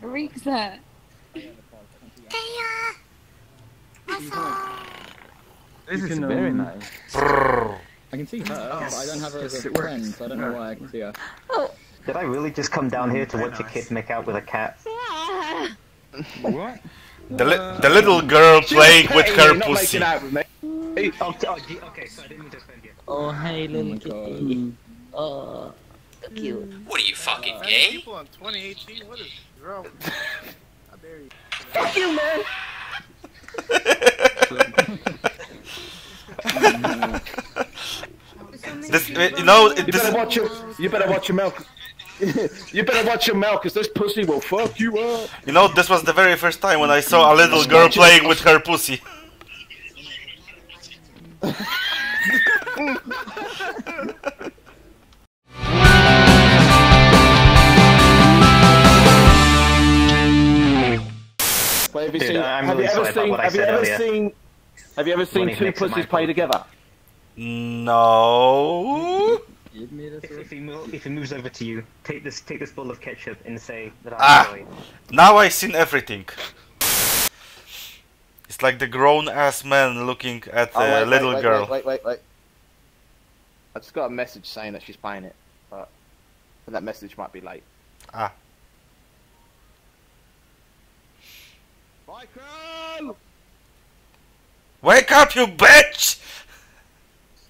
Rixa. This is can, very um, nice. I can see her, but I don't have her as a it works. friend, so I don't know why I can see her. Did I really just come down here to Very watch a kid make out with a cat? What? The, li- the little girl playing with her not pussy. making out with me. Oh, oh, okay, so I didn't mean to offend you. Oh, hey, Oh little my kitty. Oh, so cute. What are you fucking People in 2018, what is wrong? How dare you? Fuck you, man. This, uh, you know, You this, better watch your. You better watch your mouth. you better watch your mouth, cause this pussy will fuck you up. you know, this was the very first time when I saw a little girl playing with her pussy. But have you Dude, seen? I'm have really you ever seen? what I Have you said ever earlier. seen? Have you ever seen Money two pussies play together? No. Give me the If, if, he mo- if he moves over to you, take this take this bowl of ketchup and say that I'm Ah. sorry. Now I've seen everything. It's like the grown ass man looking at the Oh, wait, wait, little wait, girl. Wait, wait, wait, wait. I just got a message saying that she's playing it, but that message might be late. Ah. Michael! Wake up, you bitch!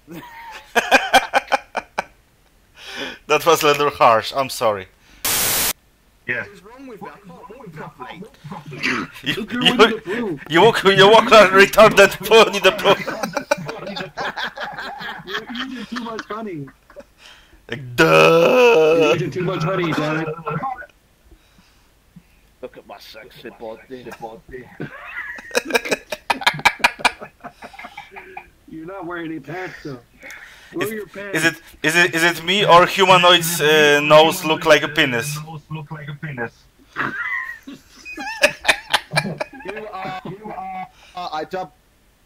that was a little harsh. I'm sorry. Yeah. What's wrong with me? I can't walk. You, you, you walk, you walk a retarded pony the pro. You're eating too much honey. Like, duh. You're eating too much honey, damn it. Look at my sexy body. body. You're not wearing any pants though. Wear Is, your pants. is it is it is it me or humanoid's uh, nose look like a penis? You are. You are. Uh, I dub.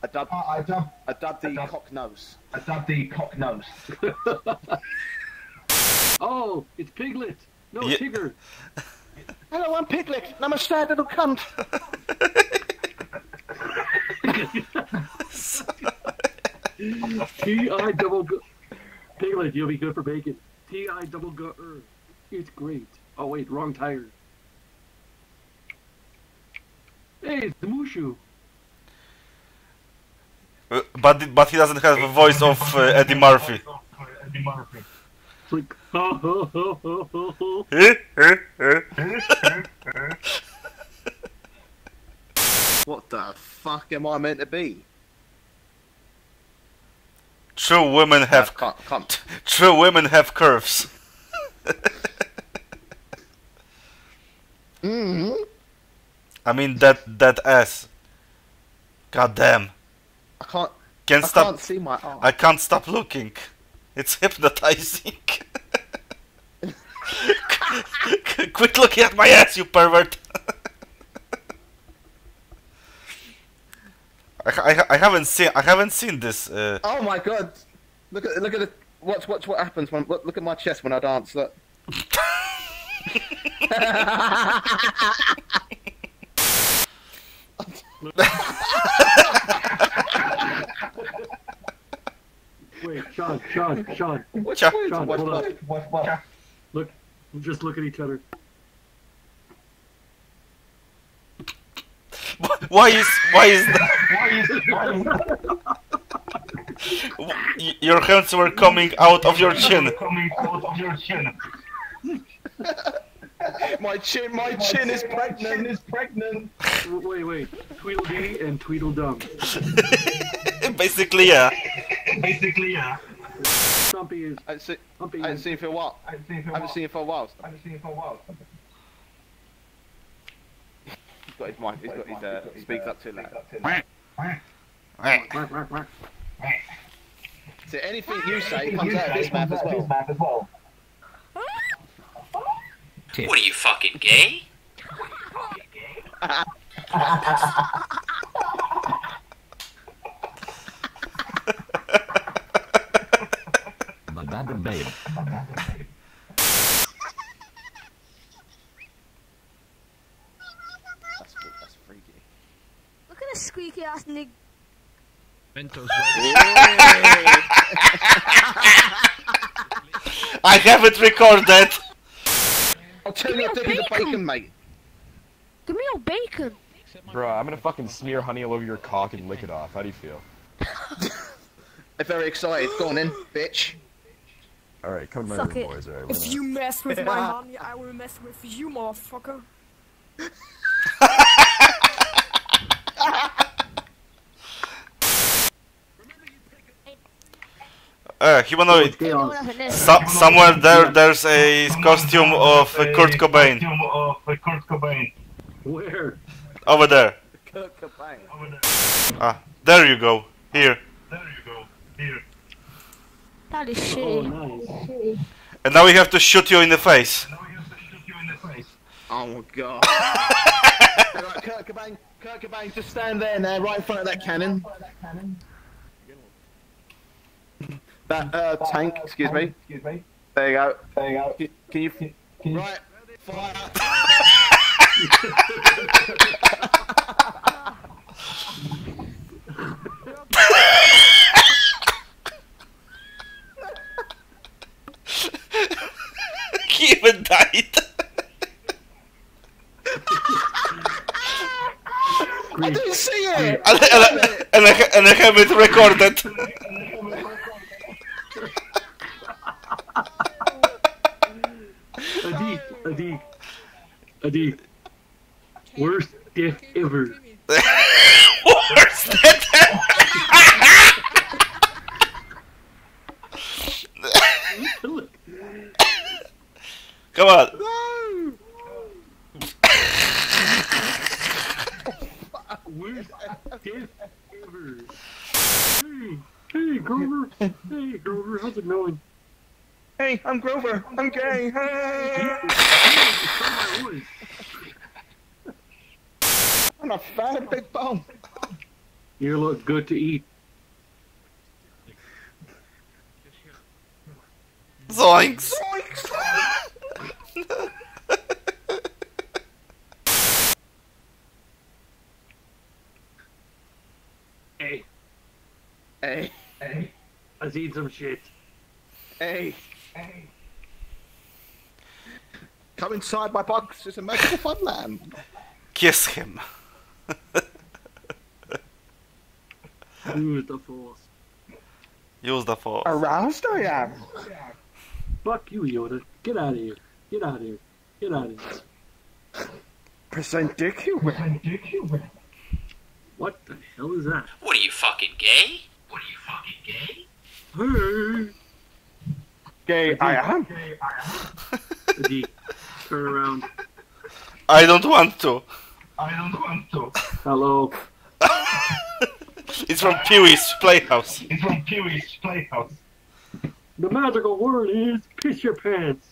I dub. I dub. I dub the cock nose. I dub the cock nose. Oh, it's Piglet. No, Yeah. Tigger. Hello, I'm Piglet. and I'm a sad little cunt. T I double go. Piglet, you'll be good for bacon. T I double go. er. It's great. Oh wait, wrong tire. Hey, it's the Mushu. Uh, But but he doesn't have the voice of uh, Eddie Murphy. It's like. What the fuck am I meant to be? True women have Can't, can't. true women have curves. Mm-hmm. I mean that that ass. God damn. I can't. Can't I stop. can't see my arm. I can't stop looking. It's hypnotizing. Quit looking at my ass, you pervert. I, I, I haven't seen I haven't seen this. Uh, Oh my god! Look at look at the watch watch what happens when look, look at my chest when I dance. Look. Wait, Sean, Sean, Sean. Cha- Sean, Watch, hold watch, up. watch, watch. Look, just look at each other. why is why is that? Y- Your hands were coming out of your chin. My chin, my chin is pregnant. Is pregnant. Wait, wait. Tweedledee and Tweedledum. Basically, yeah. Basically, yeah. Stumpy is I haven't seen, for a while. I haven't is seen it for a while. I haven't seen it for a while. He's got his mic. He's got his uh, speaks up too loud. So anything you say comes out of his mouth as well. What are you fucking gay? beside the bed. that's, that's freaky. Look at this squeaky ass nigga. I haven't recorded. I'll turn up the bacon, mate. Give me your bacon. Bro, I'm gonna fucking smear honey all over your cock and lick it off. How do you feel? I'm very excited. Go on in, bitch. Alright, come to my Suck room, it. boys. Alright, If you mess with my mommy, I will mess with you, motherfucker. Uh, humanoid. Anyone up in? So, somewhere there, there's a costume of uh, Kurt Cobain. Where? Over there. Kurt Cobain. Ah, there you go. Here. That is Oh, nice. And now we have to shoot you in the face. Oh my god. right, Kurt Cobain, Kurt Cobain, just stand there now, right in front of that cannon. That uh, tank, excuse me. There you go. There you go. Can you? Can you right. Fire. he even died. I didn't see it. And, and, I, and I have it recorded. Adik, Adik, Adik. Worst dick ever. Worst Look, Come on. Worst dick ever. Hey, hey, Grover. Hey, Grover, how's it going? Hey, I'm Grover. I'm gay. Hey. I'm a fat big bone. You look good to eat. Zoinks. Hey, Hey, hey, I seen some shit. hey. Hey. Come inside my box. It's a magical fun land. Kiss him. Use the force. Use the force. Aroused I am. Fuck you, Yoda. Get out of here. Get out of here. Get out of here. Present dick you will. What the hell is that? What are you fucking gay? Hey, Gay Gay I am. Adik, turn around. I don't want to. I don't want to. Hello. It's from Pee-wee's Playhouse. It's from Pee Wee's Playhouse. The magical word is piss your pants.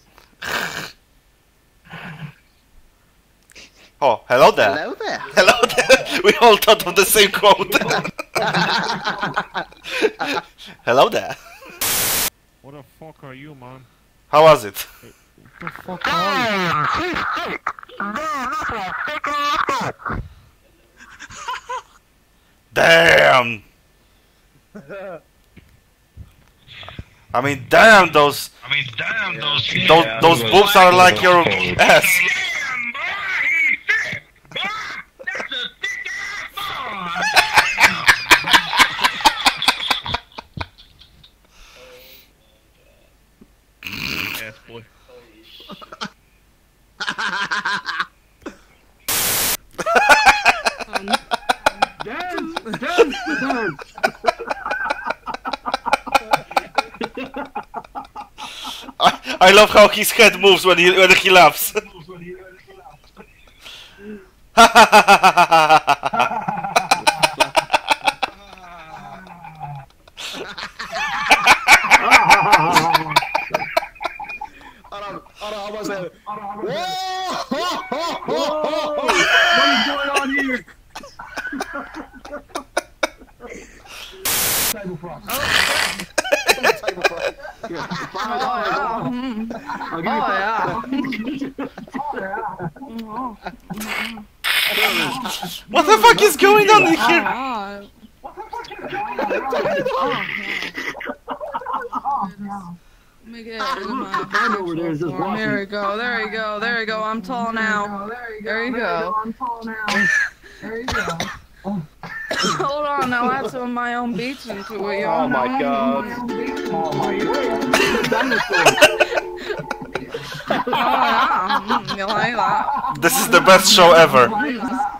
Oh, hello there. Hello there. Hello there. We all thought of the same quote. hello there. What the fuck are you, man? How was it? What the fuck are you? Damn. I mean, damn those. I mean, damn those. Those, those boobs are like your ass. Ass I, I love how his head moves when he when he laughs. Hold on, hold on, I was there. What is going on here? Table frost. Table frost. I'll give you What the fuck is going on in here? Let me get rid of my- I know where there's this walking. There we go, there we go, there we go. I'm tall now. There you go. Hold on, now I have some of my own beats into it, y'all. Oh my god. Oh, yeah. You like that? This is the best show ever. Mm.